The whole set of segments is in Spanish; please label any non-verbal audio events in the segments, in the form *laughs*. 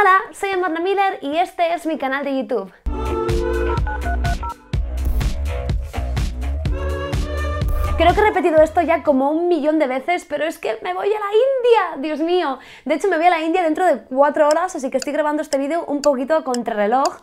Hola, soy Amorna Miller y este es mi canal de YouTube. Creo que he repetido esto ya como un millón de veces, pero es que me voy a la India, Dios mío. De hecho, me voy a la India dentro de cuatro horas, así que estoy grabando este vídeo un poquito contrarreloj,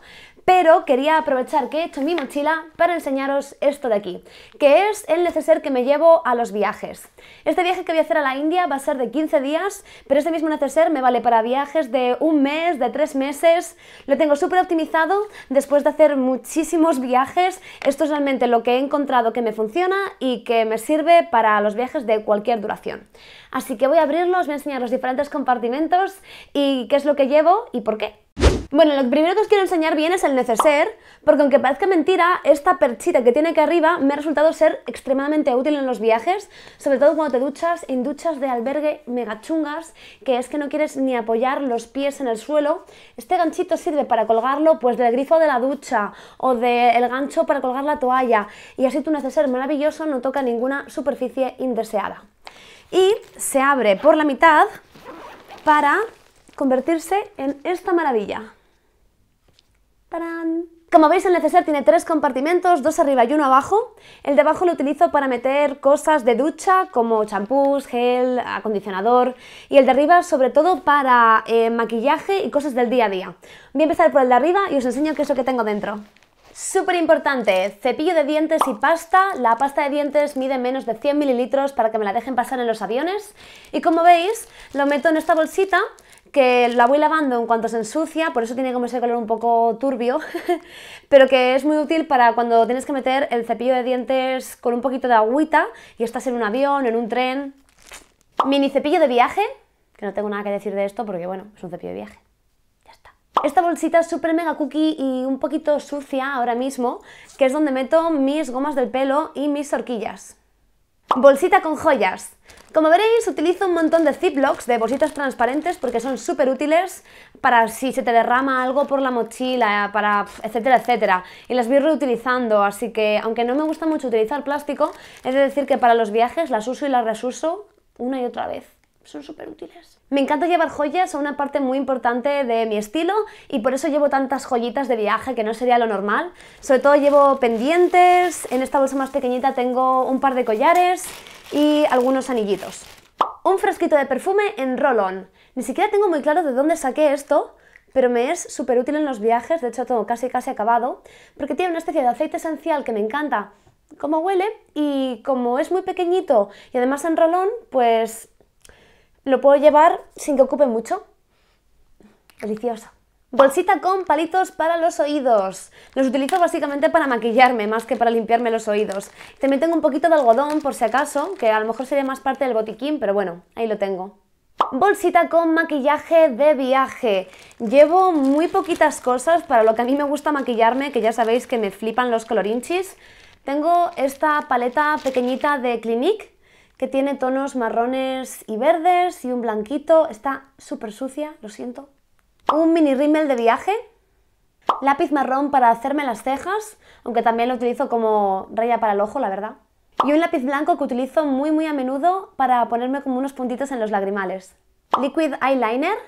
pero quería aprovechar que he hecho mi mochila para enseñaros esto de aquí, que es el neceser que me llevo a los viajes. Este viaje que voy a hacer a la India va a ser de 15 días, pero este mismo neceser me vale para viajes de un mes, de tres meses. Lo tengo súper optimizado después de hacer muchísimos viajes. Esto es realmente lo que he encontrado que me funciona y que me sirve para los viajes de cualquier duración. Así que voy a abrirlos, voy a enseñar los diferentes compartimentos y qué es lo que llevo y por qué. Bueno, lo primero que os quiero enseñar bien es el neceser, porque aunque parezca mentira, esta perchita que tiene aquí arriba me ha resultado ser extremadamente útil en los viajes, sobre todo cuando te duchas en duchas de albergue mega chungas, que es que no quieres ni apoyar los pies en el suelo. Este ganchito sirve para colgarlo pues del grifo de la ducha o del gancho para colgar la toalla y así tu neceser maravilloso no toca ninguna superficie indeseada. Y se abre por la mitad para convertirse en esta maravilla. Como veis el neceser tiene tres compartimentos, dos arriba y uno abajo. El de abajo lo utilizo para meter cosas de ducha como champús, gel, acondicionador y el de arriba sobre todo para eh, maquillaje y cosas del día a día. Voy a empezar por el de arriba y os enseño qué es lo que tengo dentro. Súper importante, cepillo de dientes y pasta. La pasta de dientes mide menos de 100 mililitros para que me la dejen pasar en los aviones. Y como veis, lo meto en esta bolsita que la voy lavando en cuanto se ensucia, por eso tiene como ese color un poco turbio, *laughs* pero que es muy útil para cuando tienes que meter el cepillo de dientes con un poquito de agüita y estás en un avión, en un tren. Mini cepillo de viaje, que no tengo nada que decir de esto porque bueno, es un cepillo de viaje. Ya está. Esta bolsita es súper mega cookie y un poquito sucia ahora mismo, que es donde meto mis gomas del pelo y mis horquillas. Bolsita con joyas. Como veréis, utilizo un montón de ziplocs, de bolsitas transparentes, porque son súper útiles para si se te derrama algo por la mochila, para etcétera, etcétera. Y las voy reutilizando, así que aunque no me gusta mucho utilizar plástico, es decir que para los viajes las uso y las resuso una y otra vez. Son súper útiles. Me encanta llevar joyas, son una parte muy importante de mi estilo y por eso llevo tantas joyitas de viaje que no sería lo normal. Sobre todo llevo pendientes, en esta bolsa más pequeñita tengo un par de collares y algunos anillitos. Un frasquito de perfume en roll-on. Ni siquiera tengo muy claro de dónde saqué esto, pero me es súper útil en los viajes, de hecho tengo casi casi acabado, porque tiene una especie de aceite esencial que me encanta cómo huele y como es muy pequeñito y además en rolón, pues lo puedo llevar sin que ocupe mucho. Delicioso. Bolsita con palitos para los oídos. Los utilizo básicamente para maquillarme más que para limpiarme los oídos. También tengo un poquito de algodón por si acaso, que a lo mejor sería más parte del botiquín, pero bueno, ahí lo tengo. Bolsita con maquillaje de viaje. Llevo muy poquitas cosas para lo que a mí me gusta maquillarme, que ya sabéis que me flipan los colorinchis. Tengo esta paleta pequeñita de Clinique, que tiene tonos marrones y verdes y un blanquito. Está súper sucia, lo siento, un mini rímel de viaje, lápiz marrón para hacerme las cejas, aunque también lo utilizo como raya para el ojo, la verdad. Y un lápiz blanco que utilizo muy muy a menudo para ponerme como unos puntitos en los lagrimales. Liquid Eyeliner,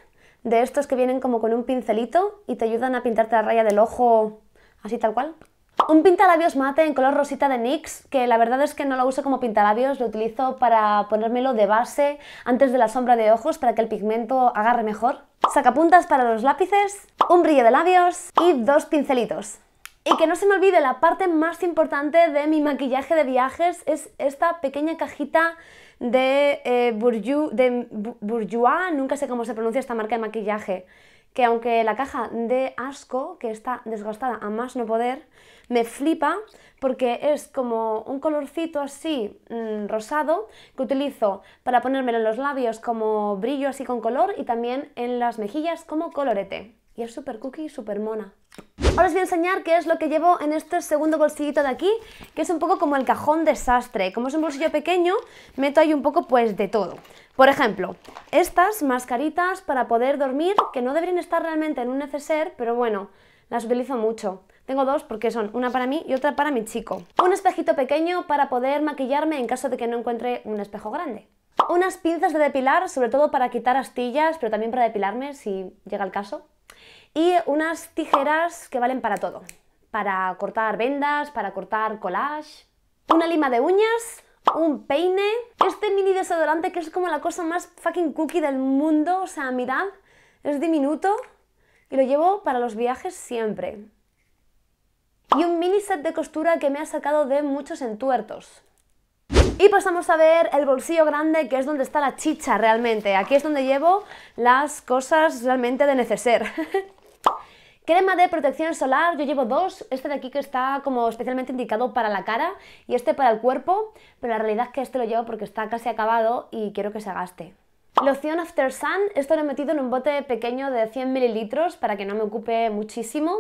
de estos que vienen como con un pincelito y te ayudan a pintarte la raya del ojo así tal cual. Un pintalabios mate en color rosita de NYX, que la verdad es que no lo uso como pintalabios, lo utilizo para ponérmelo de base antes de la sombra de ojos para que el pigmento agarre mejor. Sacapuntas para los lápices, un brillo de labios y dos pincelitos. Y que no se me olvide, la parte más importante de mi maquillaje de viajes es esta pequeña cajita de, eh, de Bourjois, nunca sé cómo se pronuncia esta marca de maquillaje, que aunque la caja de asco, que está desgastada a más no poder, me flipa porque es como un colorcito así mm, rosado que utilizo para ponérmelo en los labios como brillo así con color y también en las mejillas como colorete. Y es súper cookie y súper mona. Ahora os voy a enseñar qué es lo que llevo en este segundo bolsillito de aquí, que es un poco como el cajón desastre. Como es un bolsillo pequeño, meto ahí un poco pues de todo. Por ejemplo, estas mascaritas para poder dormir, que no deberían estar realmente en un neceser, pero bueno, las utilizo mucho. Tengo dos porque son una para mí y otra para mi chico. Un espejito pequeño para poder maquillarme en caso de que no encuentre un espejo grande. Unas pinzas de depilar, sobre todo para quitar astillas, pero también para depilarme si llega el caso. Y unas tijeras que valen para todo. Para cortar vendas, para cortar collage. Una lima de uñas, un peine, este mini desodorante que es como la cosa más fucking cookie del mundo, o sea, mirad, es diminuto y lo llevo para los viajes siempre. Y un mini set de costura que me ha sacado de muchos entuertos. Y pasamos a ver el bolsillo grande, que es donde está la chicha realmente. Aquí es donde llevo las cosas realmente de neceser. *laughs* Crema de protección solar, yo llevo dos, este de aquí que está como especialmente indicado para la cara y este para el cuerpo, pero la realidad es que este lo llevo porque está casi acabado y quiero que se gaste. Loción After Sun, esto lo he metido en un bote pequeño de 100 mililitros para que no me ocupe muchísimo.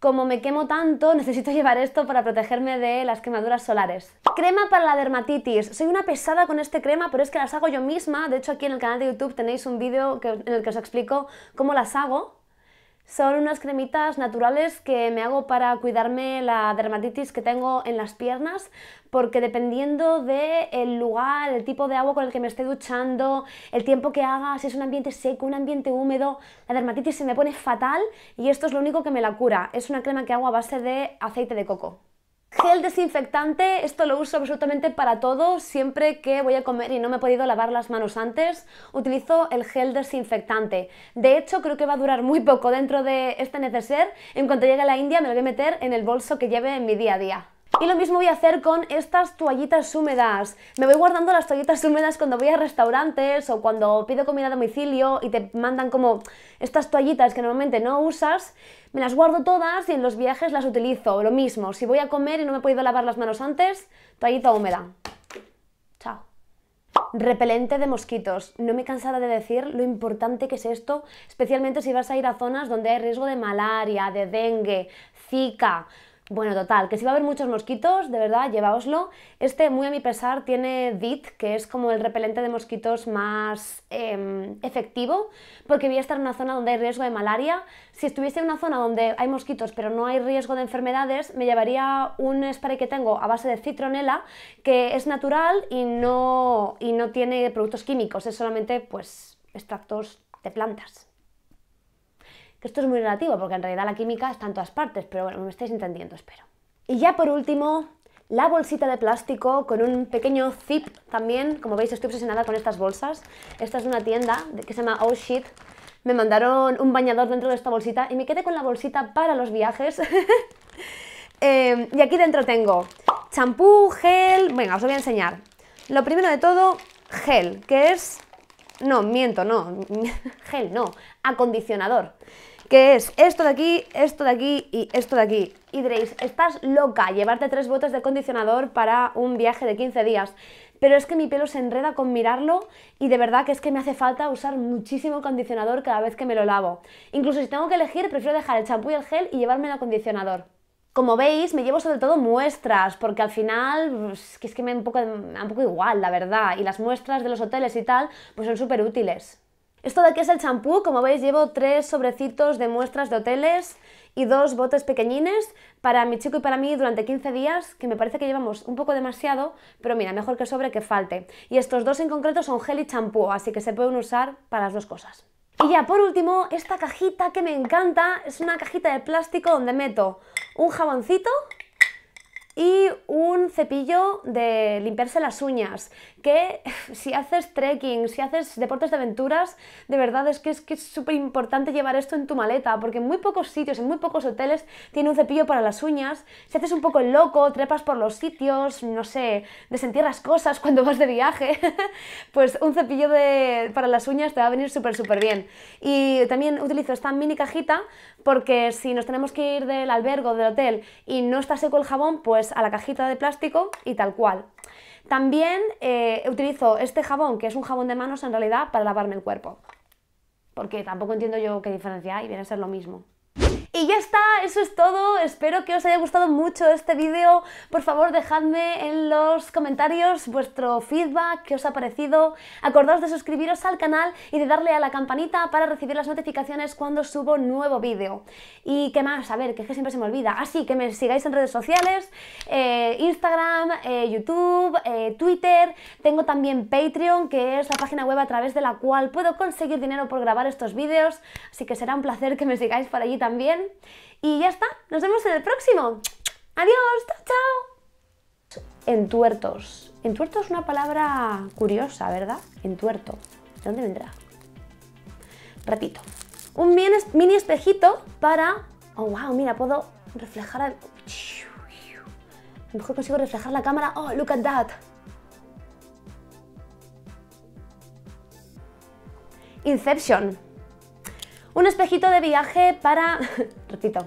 Como me quemo tanto, *laughs* necesito llevar esto para protegerme de las quemaduras solares. Crema para la dermatitis. Soy una pesada con este crema, pero es que las hago yo misma. De hecho, aquí en el canal de YouTube tenéis un vídeo en el que os explico cómo las hago. Son unas cremitas naturales que me hago para cuidarme la dermatitis que tengo en las piernas, porque dependiendo del lugar, el tipo de agua con el que me esté duchando, el tiempo que haga, si es un ambiente seco, un ambiente húmedo, la dermatitis se me pone fatal y esto es lo único que me la cura. Es una crema que hago a base de aceite de coco. Gel desinfectante, esto lo uso absolutamente para todo, siempre que voy a comer y no me he podido lavar las manos antes, utilizo el gel desinfectante. De hecho, creo que va a durar muy poco dentro de este neceser, en cuanto llegue a la India me lo voy a meter en el bolso que lleve en mi día a día. Y lo mismo voy a hacer con estas toallitas húmedas. Me voy guardando las toallitas húmedas cuando voy a restaurantes o cuando pido comida a domicilio y te mandan como estas toallitas que normalmente no usas. Me las guardo todas y en los viajes las utilizo. Lo mismo, si voy a comer y no me he podido lavar las manos antes, toallita húmeda. Chao. Repelente de mosquitos. No me cansaré de decir lo importante que es esto, especialmente si vas a ir a zonas donde hay riesgo de malaria, de dengue, zika, bueno, total, que si va a haber muchos mosquitos, de verdad, llevaoslo. Este, muy a mi pesar, tiene DIT, que es como el repelente de mosquitos más em, efectivo, porque voy a estar en una zona donde hay riesgo de malaria. Si estuviese en una zona donde hay mosquitos pero no hay riesgo de enfermedades, me llevaría un spray que tengo a base de citronela, que es natural y no, y no tiene productos químicos, es solamente pues extractos de plantas que esto es muy relativo, porque en realidad la química está en todas partes, pero bueno, me estáis entendiendo, espero. Y ya por último, la bolsita de plástico con un pequeño zip también, como veis estoy obsesionada con estas bolsas. Esta es de una tienda que se llama Oh Shit, me mandaron un bañador dentro de esta bolsita y me quedé con la bolsita para los viajes. *laughs* Em, y aquí dentro tengo champú, gel, venga, os voy a enseñar. Lo primero de todo, gel, que es... No, miento, no, *laughs* gel, no, acondicionador que es esto de aquí, esto de aquí y esto de aquí. Y diréis, estás loca llevarte tres botes de acondicionador para un viaje de 15 días. Pero es que mi pelo se enreda con mirarlo y de verdad que es que me hace falta usar muchísimo acondicionador cada vez que me lo lavo. Incluso si tengo que elegir, prefiero dejar el champú y el gel y llevarme el acondicionador. Como veis, me llevo sobre todo muestras, porque al final pues, es que me da un, poco, un poco igual, la verdad. Y las muestras de los hoteles y tal, pues son súper útiles. Esto de aquí es el champú, como veis llevo tres sobrecitos de muestras de hoteles y dos botes pequeñines para mi chico y para mí durante 15 días, que me parece que llevamos un poco demasiado, pero mira, mejor que sobre que falte. Y estos dos en concreto son gel y champú, así que se pueden usar para las dos cosas. Y ya por último, esta cajita que me encanta, es una cajita de plástico donde meto un jaboncito y un cepillo de limpiarse las uñas, que *laughs* si haces trekking, si haces deportes de aventuras, de verdad es que es que súper importante llevar esto en tu maleta, porque en muy pocos sitios, en muy pocos hoteles tiene un cepillo para las uñas. Si haces un poco el loco, trepas por los sitios, no sé, desentierras cosas *laughs* cuando vas de viaje, *laughs* pues un cepillo para las uñas te va a venir súper súper bien. Y también utilizo esta mini cajita porque si nos tenemos que ir del albergo, del hotel y no está seco el jabón, pues a la cajita de plástico y tal cual. También eh, utilizo este jabón, que es un jabón de manos en realidad, para lavarme el cuerpo. Porque tampoco entiendo yo qué diferencia hay, viene a ser lo mismo. Y ya está, eso es todo. Espero que os haya gustado mucho este vídeo. Por favor, dejadme en los comentarios vuestro feedback, qué os ha parecido. Acordaos de suscribiros al canal y de darle a la campanita para recibir las notificaciones cuando subo nuevo vídeo. Y qué más, a ver, que es que siempre se me olvida. Así ah, que me sigáis en redes sociales, eh, Instagram, eh, YouTube, eh, Twitter. Tengo también Patreon, que es la página web a través de la cual puedo conseguir dinero por grabar estos vídeos. Así que será un placer que me sigáis por allí también. Y ya está, nos vemos en el próximo. Adiós, chao, chao. Entuertos. Entuerto es una palabra curiosa, ¿verdad? Entuerto. ¿De dónde vendrá? Repito. Un mini espejito para... Oh, wow, mira, puedo reflejar... A lo mejor consigo reflejar la cámara. Oh, look at that. Inception. Un espejito de viaje para... *laughs* Repito.